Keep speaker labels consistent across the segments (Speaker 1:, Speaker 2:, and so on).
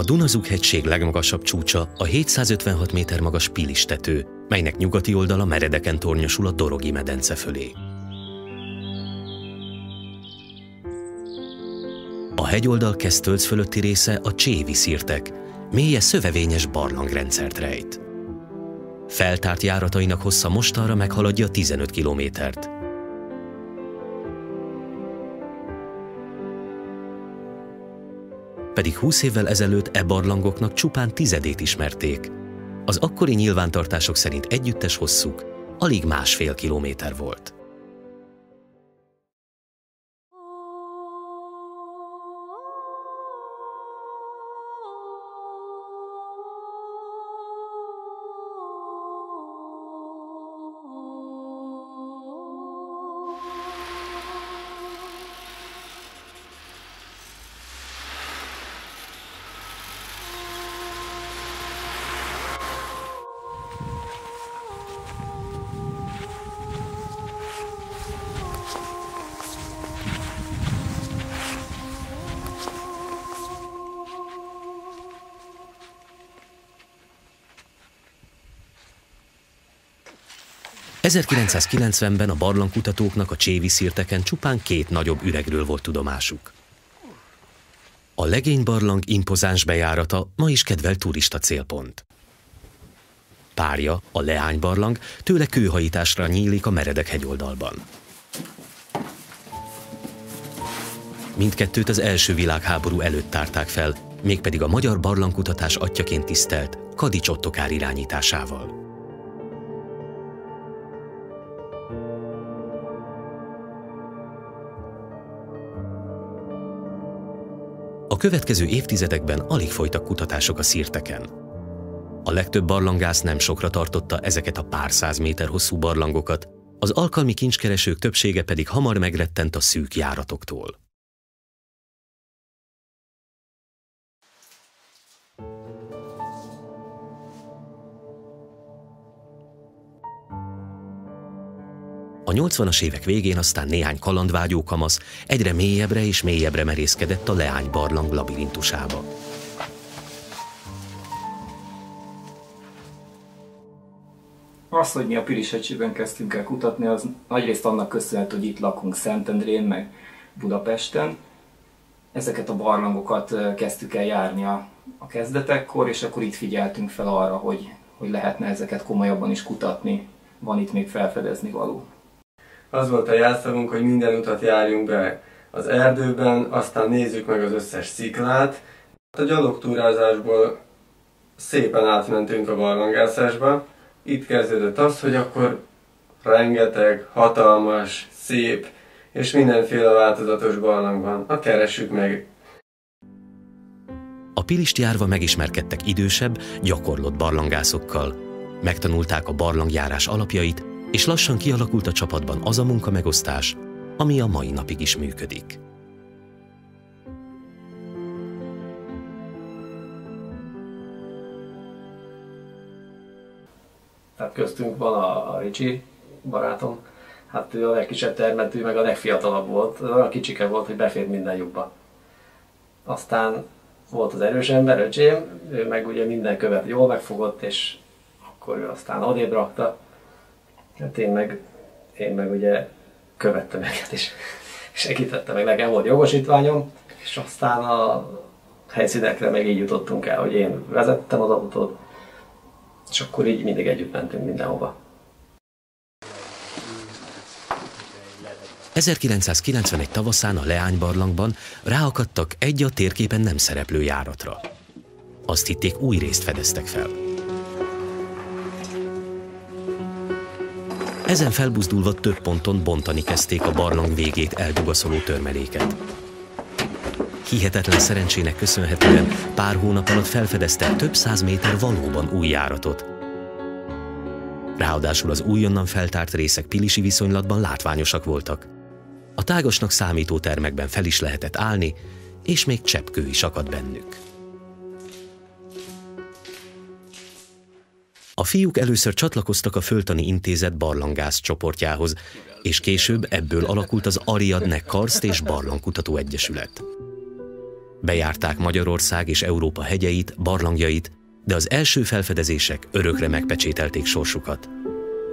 Speaker 1: A Dunazug-hegység legmagasabb csúcsa a 756 méter magas Pilistető, melynek nyugati oldala meredeken tornyosul a Dorogi medence fölé. A hegyoldal Kesztölc fölötti része a Csévi szírtek, mélye szövevényes barlangrendszert rejt. Feltárt járatainak hossza mostanra meghaladja 15 kilométert. Pedig 20 évvel ezelőtt e barlangoknak csupán tizedét ismerték. Az akkori nyilvántartások szerint együttes hosszuk alig másfél kilométer volt. ...1990-ben a barlangkutatóknak a Csévi szirteken csupán két nagyobb üregről volt tudomásuk. A legénybarlang impozáns bejárata ma is kedvelt turista célpont. Párja, a leánybarlang, tőle kőhajításra nyílik a meredek hegyoldalban. Mindkettőt az első világháború előtt tárták fel, mégpedig a magyar barlangkutatás atyaként tisztelt Kadics Ottokár irányításával. Következő évtizedekben alig folytak kutatások a szírteken. A legtöbb barlangász nem sokra tartotta ezeket a pár száz méter hosszú barlangokat, az alkalmi kincskeresők többsége pedig hamar megrettent a szűk járatoktól. A 80-as évek végén aztán néhány kalandvágyó kamasz egyre mélyebbre és mélyebbre merészkedett a leány barlang labirintusába.
Speaker 2: Az, hogy mi a Pirisegységben kezdtünk el kutatni, az nagyrészt annak köszönhető, hogy itt lakunk Szentendrén, meg Budapesten. Ezeket a barlangokat kezdtük el járni a, a kezdetekkor, és akkor itt figyeltünk fel arra, hogy, hogy lehetne ezeket komolyabban is kutatni. Van itt még felfedezni való
Speaker 3: az volt a jelszavunk, hogy minden utat járjunk be az erdőben, aztán nézzük meg az összes sziklát. A gyalogtúrázásból szépen átmentünk a barlangászásba. Itt kezdődött az, hogy akkor rengeteg, hatalmas, szép és mindenféle változatos barlang van. Na keressük meg!
Speaker 1: A Pilist járva megismerkedtek idősebb, gyakorlott barlangászokkal. Megtanulták a barlangjárás alapjait, és lassan kialakult a csapatban az a munkamegosztás, ami a mai napig is működik.
Speaker 4: Tehát köztünk van a, a Ricsi barátom, hát ő a legkisebb termetű, meg a legfiatalabb volt, a kicsike volt, hogy befér minden lyukba. Aztán volt az erős ember, öcsém, ő meg ugye minden követ jól megfogott, és akkor ő aztán odébb rakta, Hát én meg, én meg ugye követtem őket, és segítette meg, nekem volt jogosítványom, és aztán a helyszínekre meg így jutottunk el, hogy én vezettem az autót, és akkor így mindig együtt mentünk mindenhova.
Speaker 1: 1991 tavaszán a Leánybarlangban ráakadtak egy a térképen nem szereplő járatra. Azt hitték, új részt fedeztek fel. Ezen felbuzdulva több ponton bontani kezdték a barlang végét eldugaszoló törmeléket. Hihetetlen szerencsének köszönhetően pár hónap alatt felfedeztek több száz méter valóban új járatot. Ráadásul az újonnan feltárt részek pilisi viszonylatban látványosak voltak. A tágasnak számító termekben fel is lehetett állni, és még cseppkő is akadt bennük. A fiúk először csatlakoztak a Föltani Intézet barlangász csoportjához, és később ebből alakult az Ariadne Karszt és Barlangkutató Egyesület. Bejárták Magyarország és Európa hegyeit, barlangjait, de az első felfedezések örökre megpecsételték sorsukat.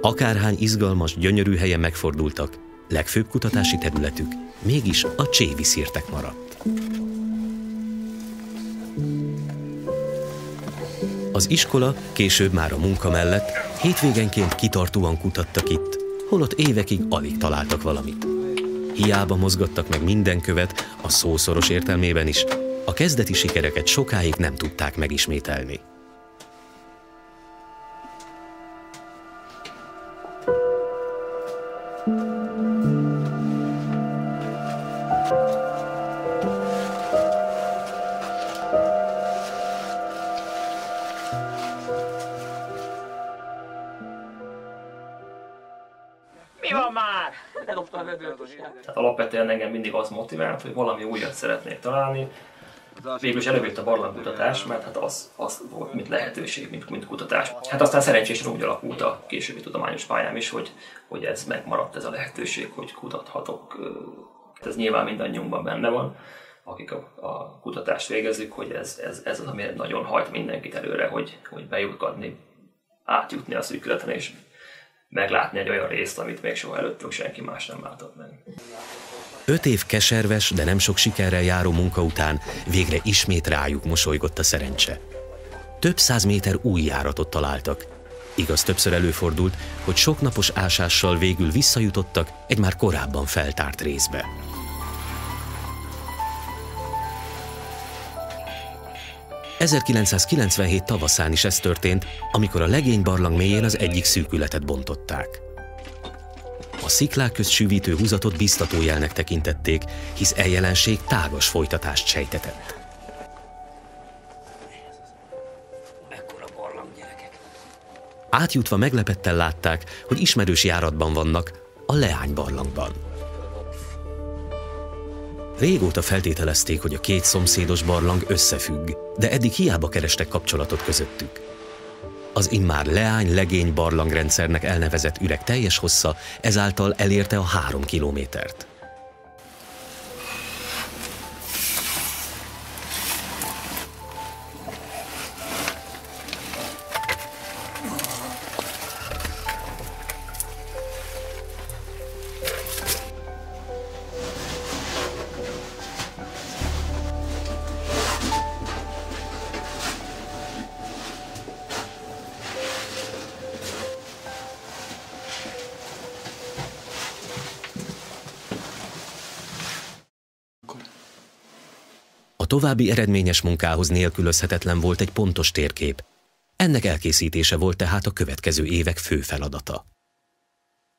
Speaker 1: Akárhány izgalmas, gyönyörű helyen megfordultak, legfőbb kutatási területük mégis a csévi szírtek maradt. Az iskola később már a munka mellett hétvégenként kitartóan kutattak itt, holott évekig alig találtak valamit. Hiába mozgattak meg minden követ, a szószoros értelmében is, a kezdeti sikereket sokáig nem tudták megismételni.
Speaker 4: Hogy valami újat szeretnék találni. Végül is előjött a barlangkutatás, mert hát az, az volt, mint lehetőség, mint, mint kutatás. Hát aztán szerencsésen úgy alakult a későbbi tudományos pályám is, hogy, hogy ez megmaradt ez a lehetőség, hogy kutathatok. Ez nyilván mindannyiunkban benne van, akik a, a kutatást végezzük, hogy ez, ez, ez az, ami nagyon hajt mindenkit előre, hogy, hogy bejutni, átjutni a szűkületen és meglátni egy olyan részt, amit még soha előttünk senki más nem látott meg.
Speaker 1: Öt év keserves, de nem sok sikerrel járó munka után végre ismét rájuk mosolygott a szerencse. Több száz méter új járatot találtak. Igaz, többször előfordult, hogy sok napos ásással végül visszajutottak egy már korábban feltárt részbe. 1997 tavaszán is ez történt, amikor a legény barlang mélyén az egyik szűkületet bontották. A sziklák közt süvítő húzatot biztató jelnek tekintették, hisz e jelenség tágas folytatást sejtetett. Átjutva meglepetten látták, hogy ismerős járatban vannak, a Leány barlangban. Régóta feltételezték, hogy a két szomszédos barlang összefügg, de eddig hiába kerestek kapcsolatot közöttük. Az immár leány-legény barlangrendszernek elnevezett üreg teljes hossza ezáltal elérte a három kilométert. További eredményes munkához nélkülözhetetlen volt egy pontos térkép. Ennek elkészítése volt tehát a következő évek fő feladata.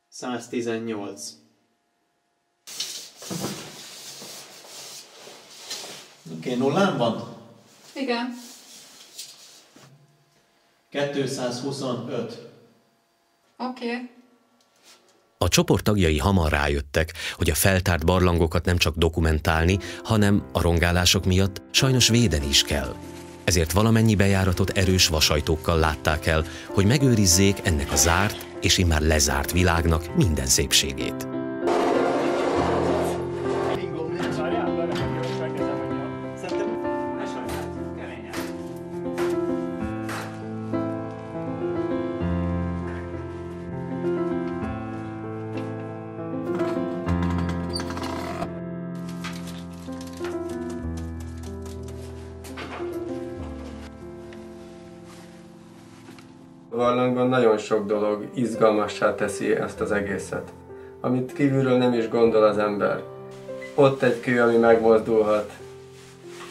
Speaker 5: 118. Oké, okay, nullán van?
Speaker 6: Igen.
Speaker 5: 225.
Speaker 6: Oké. Okay.
Speaker 1: A csoport tagjai hamar rájöttek, hogy a feltárt barlangokat nem csak dokumentálni, hanem a rongálások miatt sajnos védeni is kell. Ezért valamennyi bejáratot erős vasajtókkal látták el, hogy megőrizzék ennek a zárt és immár lezárt világnak minden szépségét.
Speaker 3: Barlangban nagyon sok dolog izgalmassá teszi ezt az egészet, amit kívülről nem is gondol az ember. Ott egy kő, ami megmozdulhat,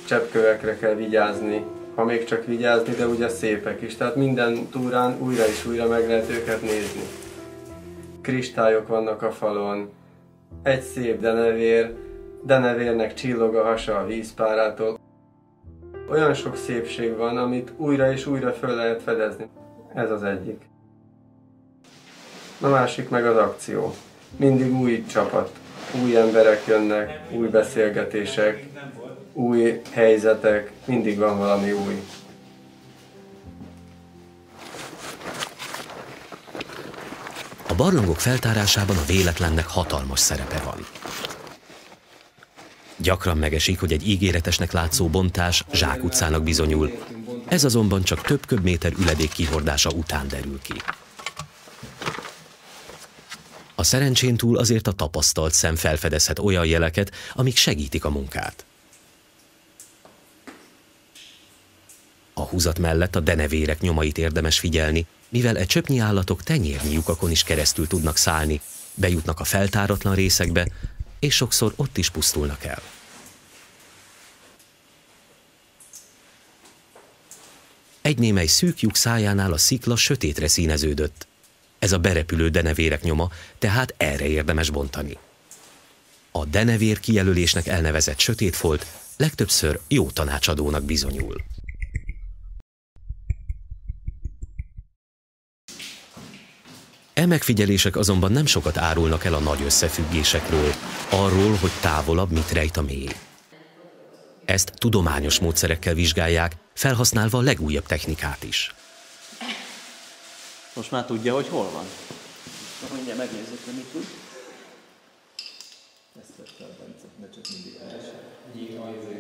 Speaker 3: cseppkövekre kell vigyázni, ha még csak vigyázni, de ugye szépek is. Tehát minden túrán újra és újra meg lehet őket nézni. Kristályok vannak a falon, egy szép denevér, denevérnek csillog a hasa a vízpárától. Olyan sok szépség van, amit újra és újra föl lehet fedezni. Ez az egyik. A másik meg az akció. Mindig új csapat, új emberek jönnek, új beszélgetések, új helyzetek, mindig van valami új.
Speaker 1: A barlangok feltárásában a véletlennek hatalmas szerepe van. Gyakran megesik, hogy egy ígéretesnek látszó bontás zsákutcának bizonyul, ez azonban csak több köbméter üledék kihordása után derül ki. A szerencsén túl azért a tapasztalt szem felfedezhet olyan jeleket, amik segítik a munkát. A húzat mellett a denevérek nyomait érdemes figyelni, mivel e csöpnyi állatok tenyérnyi lyukakon is keresztül tudnak szállni, bejutnak a feltáratlan részekbe, és sokszor ott is pusztulnak el. Egy némely szűk lyuk szájánál a szikla sötétre színeződött. Ez a berepülő denevérek nyoma, tehát erre érdemes bontani. A denevér kijelölésnek elnevezett sötét folt legtöbbször jó tanácsadónak bizonyul. E megfigyelések azonban nem sokat árulnak el a nagy összefüggésekről, arról, hogy távolabb mit rejt a mély. Ezt tudományos módszerekkel vizsgálják, felhasználva a legújabb technikát is.
Speaker 5: Most már tudja, hogy hol van?
Speaker 7: Mindjárt megnézzük, hogy mit tud.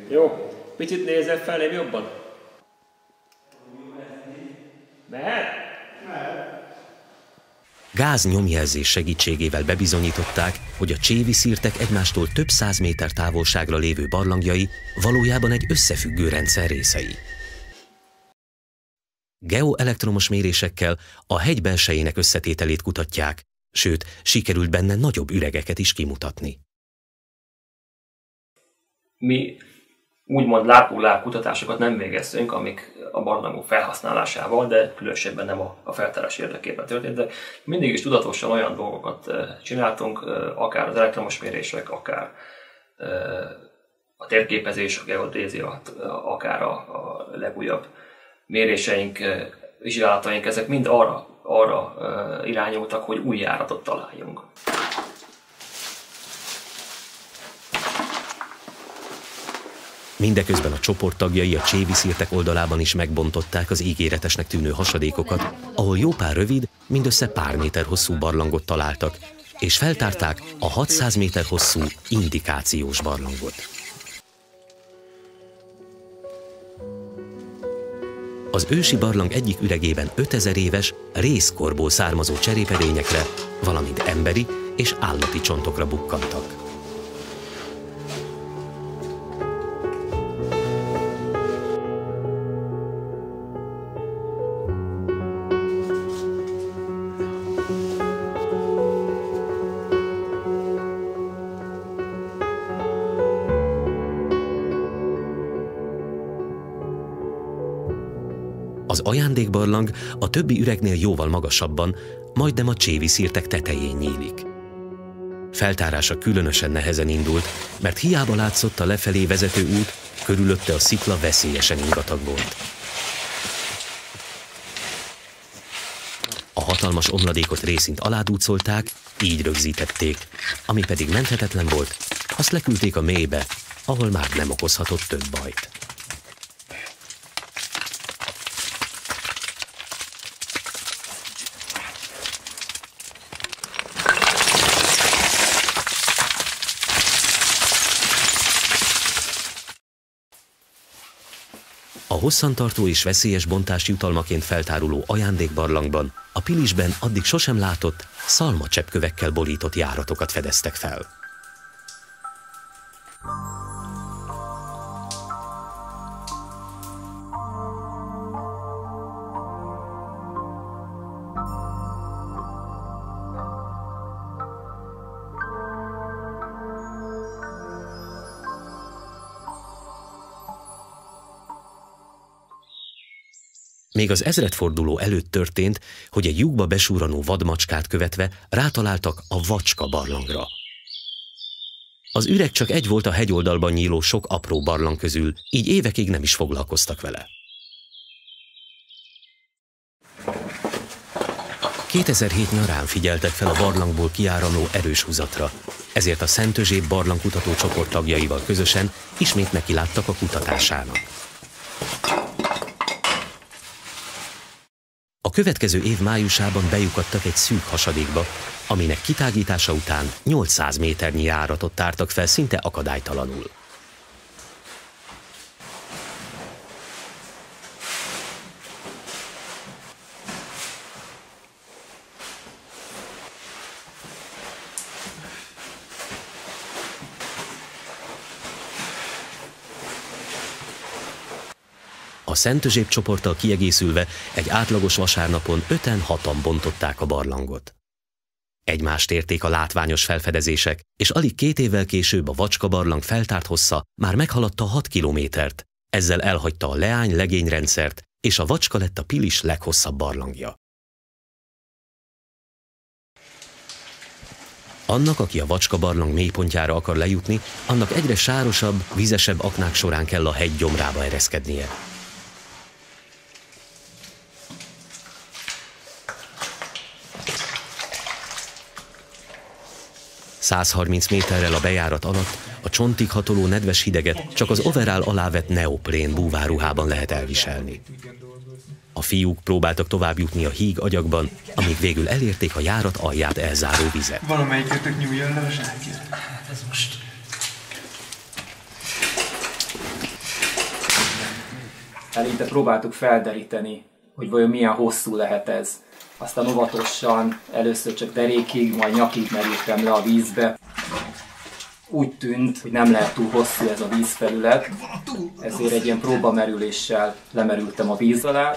Speaker 7: Jó, picit nézzel felém jobban. Mehet?
Speaker 1: Gáz nyomjelzés segítségével bebizonyították, hogy a csévi szírtek egymástól több száz méter távolságra lévő barlangjai valójában egy összefüggő rendszer részei. Geoelektromos mérésekkel a hegy belsejének összetételét kutatják, sőt, sikerült benne nagyobb üregeket is kimutatni.
Speaker 7: Mi úgymond lápulák kutatásokat nem végeztünk, amik a barlangok felhasználásával, de különösebben nem a, a feltárás érdekében történt, de mindig is tudatosan olyan dolgokat csináltunk, akár az elektromos mérések, akár a térképezés, a geodézia, akár a, a legújabb méréseink, vizsgálataink, ezek mind arra, arra irányultak, hogy új járatot találjunk.
Speaker 1: Mindeközben a csoport tagjai a cséviszírtek oldalában is megbontották az ígéretesnek tűnő hasadékokat, ahol jó pár rövid, mindössze pár méter hosszú barlangot találtak, és feltárták a 600 méter hosszú indikációs barlangot. Az ősi barlang egyik üregében 5000 éves, részkorból származó cserépedényekre, valamint emberi és állati csontokra bukkantak. Ajándékbarlang a többi üregnél jóval magasabban, majdnem a csévi szírtek tetején nyílik. Feltárása különösen nehezen indult, mert hiába látszott a lefelé vezető út, körülötte a szikla veszélyesen ingatag volt. A hatalmas omladékot részint aládúcolták, így rögzítették, ami pedig menthetetlen volt, azt leküldték a mélybe, ahol már nem okozhatott több bajt. Hosszantartó és veszélyes bontás jutalmaként feltáruló ajándékbarlangban a Pilisben addig sosem látott szalmacseppkövekkel borított járatokat fedeztek fel. Még az ezredforduló előtt történt, hogy egy lyukba besúranó vadmacskát követve rátaláltak a Vacska barlangra. Az üreg csak egy volt a hegyoldalban nyíló sok apró barlang közül, így évekig nem is foglalkoztak vele. 2007 nyarán figyeltek fel a barlangból kiáramló erős húzatra, ezért a Szentözsép barlangkutató csoport tagjaival közösen ismét nekiláttak a kutatásának. A következő év májusában bejukadtak egy szűk hasadékba, aminek kitágítása után 800 méternyi járatot tártak fel szinte akadálytalanul. A Szentözsép csoporttal kiegészülve egy átlagos vasárnapon öten hatan bontották a barlangot. Egymást érték a látványos felfedezések, és alig két évvel később a Vacska barlang feltárt hossza már meghaladta 6 kilométert, ezzel elhagyta a leány legényrendszert, és a Vacska lett a Pilis leghosszabb barlangja. Annak, aki a Vacska barlang mélypontjára akar lejutni, annak egyre sárosabb, vizesebb aknák során kell a hegy gyomrába ereszkednie. 130 méterrel a bejárat alatt a csontig hatoló nedves hideget csak az overál alá vett neoprén búváruhában lehet elviselni. A fiúk próbáltak tovább jutni a híg agyakban, amíg végül elérték a járat alját elzáró vizet.
Speaker 8: Valamelyikötök nyúljon le a zsákja. Hát ez most...
Speaker 2: Eleinte próbáltuk felderíteni, hogy vajon milyen hosszú lehet ez aztán óvatosan, először csak derékig, majd nyakig merültem le a vízbe. Úgy tűnt, hogy nem lehet túl hosszú ez a vízfelület, ezért egy ilyen próbamerüléssel lemerültem a víz alá,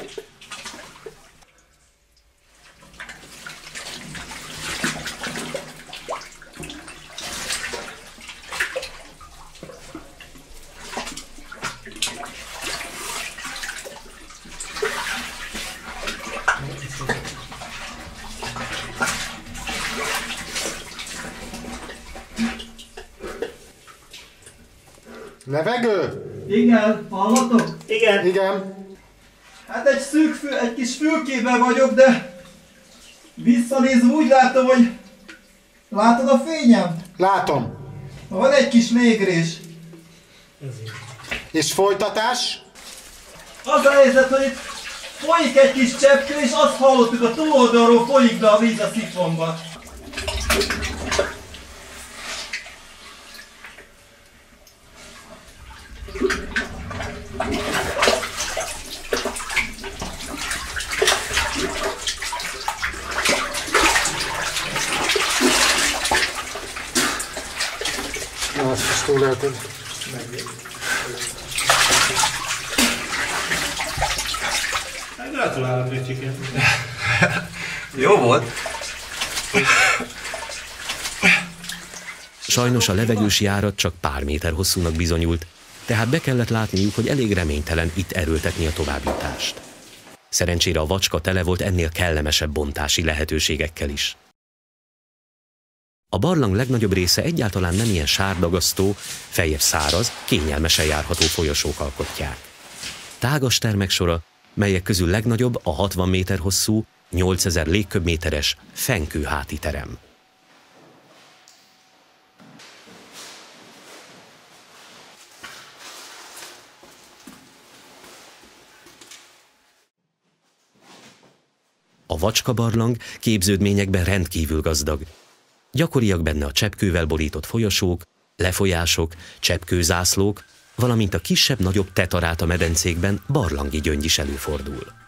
Speaker 9: Levegő?
Speaker 8: Igen, hallatok?
Speaker 9: Igen. Igen.
Speaker 8: Hát egy szűk fül, egy kis fülkében vagyok, de visszanézve úgy látom, hogy látod a fényem?
Speaker 9: Látom.
Speaker 8: Van egy kis légrés.
Speaker 9: És folytatás?
Speaker 8: Az a helyzet, hogy itt folyik egy kis cseppkő, és azt hallottuk, a túloldalról folyik be a víz a szifonba.
Speaker 9: Túl leheted.
Speaker 5: Gratulálok, Ricsikén.
Speaker 3: Jó volt.
Speaker 1: Sajnos a levegős járat csak pár méter hosszúnak bizonyult, tehát be kellett látniuk, hogy elég reménytelen itt erőltetni a továbbjutást. Szerencsére a vacska tele volt ennél kellemesebb bontási lehetőségekkel is. A barlang legnagyobb része egyáltalán nem ilyen sárdagasztó, feljebb száraz, kényelmesen járható folyosók alkotják. Tágas termek sora, melyek közül legnagyobb a 60 méter hosszú, 8000 légköbméteres fenkő háti terem. A vacska barlang képződményekben rendkívül gazdag, Gyakoriak benne a cseppkővel borított folyosók, lefolyások, cseppkőzászlók, valamint a kisebb-nagyobb tetarát a medencékben barlangi gyöngy is előfordul.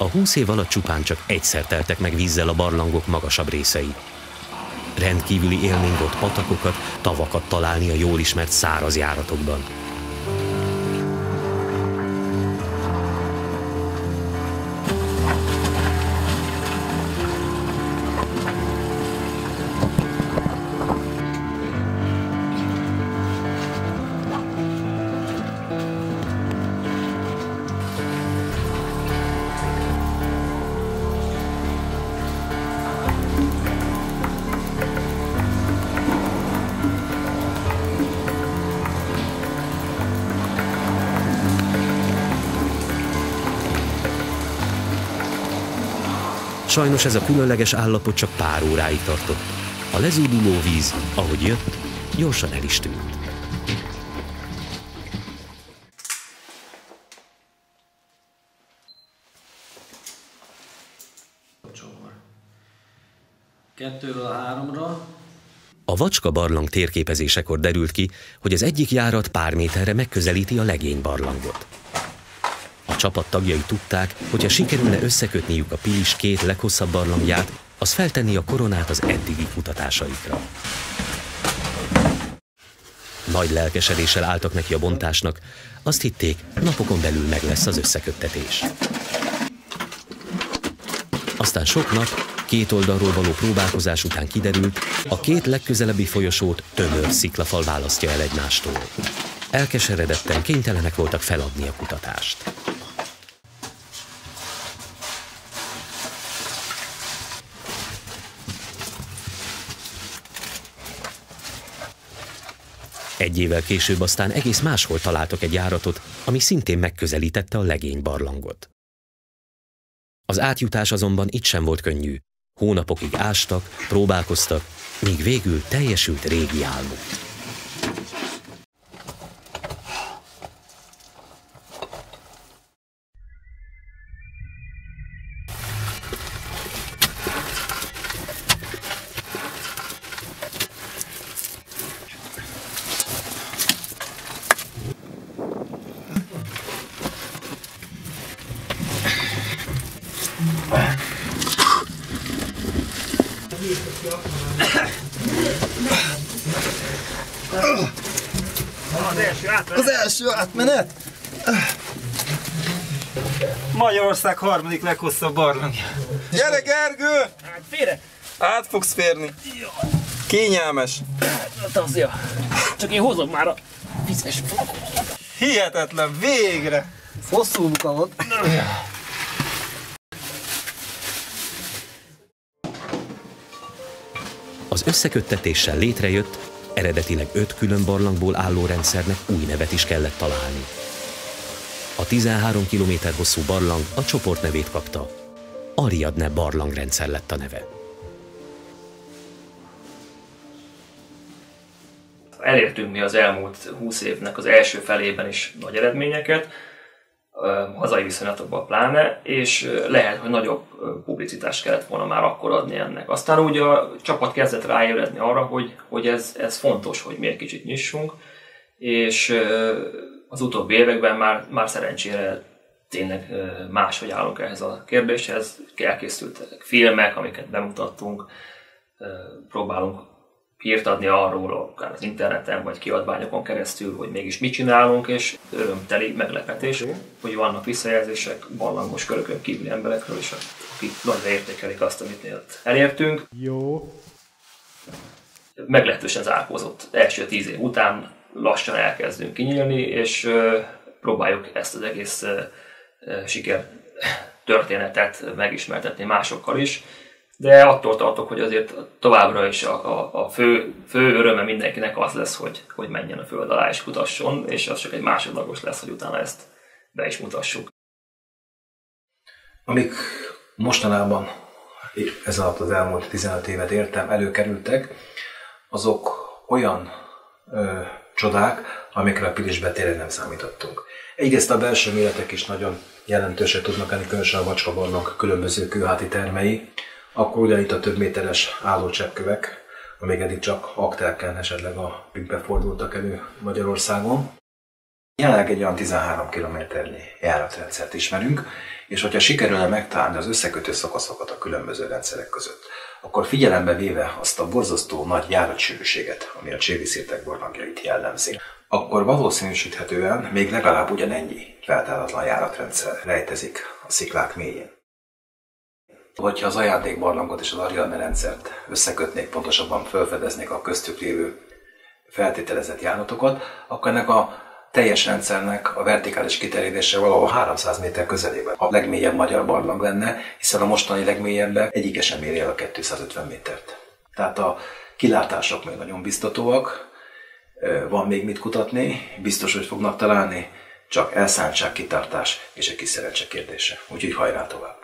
Speaker 1: A húsz év alatt csupán csak egyszer teltek meg vízzel a barlangok magasabb részei. Rendkívüli élmény volt patakokat, tavakat találni a jól ismert száraz járatokban. Sajnos ez a különleges állapot csak pár óráig tartott. A lezúduló víz, ahogy jött, gyorsan el is tűnt.
Speaker 10: Kettőről a háromra.
Speaker 1: A vacska barlang térképezésekor derült ki, hogy az egyik járat pár méterre megközelíti a legény barlangot. Csapat tagjai tudták, hogy ha sikerülne összekötniük a Pilis két leghosszabb barlangját, az feltenni a koronát az eddigi kutatásaikra. Nagy lelkesedéssel álltak neki a bontásnak, azt hitték, napokon belül meg lesz az összeköttetés. Aztán sok nap, két oldalról való próbálkozás után kiderült, a két legközelebbi folyosót tömör sziklafal választja el egymástól. Elkeseredetten kénytelenek voltak feladni a kutatást. Egy évvel később aztán egész máshol találtak egy járatot, ami szintén megközelítette a legény barlangot. Az átjutás azonban itt sem volt könnyű. Hónapokig ástak, próbálkoztak, míg végül teljesült régi álmuk.
Speaker 8: Az első átmenet? Magyarország harmadik leghosszabb barlangja. Gyere Gergő!
Speaker 7: Hát félre!
Speaker 8: Át fogsz férni. Kényelmes.
Speaker 7: Hát az ja. Csak én hozom már a vizes
Speaker 8: Hihetetlen, végre!
Speaker 4: Hosszú munka volt.
Speaker 1: Az összeköttetéssel létrejött, eredetileg öt külön barlangból álló rendszernek új nevet is kellett találni. A 13 km hosszú barlang a csoport nevét kapta. Ariadne barlangrendszer lett a neve.
Speaker 7: Elértünk mi az elmúlt 20 évnek az első felében is nagy eredményeket, hazai viszonylatokban pláne, és lehet, hogy nagyobb publicitást kellett volna már akkor adni ennek. Aztán úgy a csapat kezdett ráébredni arra, hogy, hogy ez, ez fontos, hogy mi egy kicsit nyissunk, és az utóbbi években már, már szerencsére tényleg máshogy állunk ehhez a kérdéshez. Elkészültek filmek, amiket bemutattunk, próbálunk hírt adni arról, akár az interneten, vagy kiadványokon keresztül, hogy mégis mit csinálunk, és örömteli meglepetés, hogy vannak visszajelzések ballangos körökön kívüli emberekről is, akik nagyra értékelik azt, amit mi ott elértünk.
Speaker 9: Jó.
Speaker 7: Meglehetősen zárkózott első tíz év után lassan elkezdünk kinyílni, és próbáljuk ezt az egész siker történetet megismertetni másokkal is de attól tartok, hogy azért továbbra is a, a, a fő, fő öröme mindenkinek az lesz, hogy, hogy menjen a föld alá és kutasson, és az csak egy másodlagos lesz, hogy utána ezt be is mutassuk.
Speaker 11: Amik mostanában ez alatt az elmúlt 15 évet értem, előkerültek, azok olyan ö, csodák, amikre a Pilisbe tényleg nem számítottunk. Egyrészt a belső méretek is nagyon jelentősek tudnak lenni, különösen a vacskabarnak különböző kőháti termei, akkor ugye itt a több méteres állócseppkövek, amíg eddig csak aktelken esetleg a pikbe fordultak elő Magyarországon. Jelenleg egy olyan 13 kilométernyi járatrendszert ismerünk, és hogyha sikerülne megtalálni az összekötő szakaszokat a különböző rendszerek között, akkor figyelembe véve azt a borzasztó nagy járatsűrűséget, ami a Csévi-szirtek barlangjait jellemzi, akkor valószínűsíthetően még legalább ugyanennyi feltáratlan járatrendszer rejtezik a sziklák mélyén. Hogyha az ajándékbarlangot és az Ariadne rendszert összekötnék, pontosabban felfedeznék a köztük lévő feltételezett járatokat, akkor ennek a teljes rendszernek a vertikális kiterjedése valahol 300 méter közelében. A legmélyebb magyar barlang lenne, hiszen a mostani legmélyebbek egyike sem éri a 250 métert. Tehát a kilátások még nagyon biztatóak, van még mit kutatni, biztos, hogy fognak találni, csak elszántság, kitartás és egy kis szerencse kérdése. Úgyhogy hajrá tovább!